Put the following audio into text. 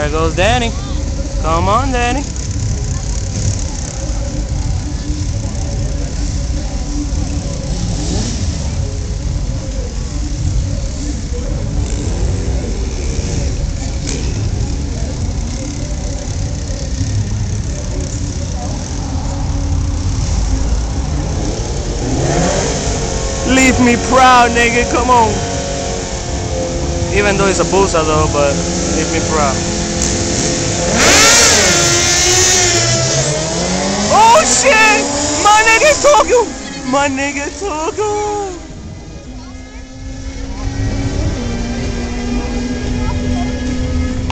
There goes Donnie. Come on, Donnie. Leave me proud, nigga. Come on. Even though it's a booster though, but leave me proud. Oh shit! My nigga talking! My nigga talking!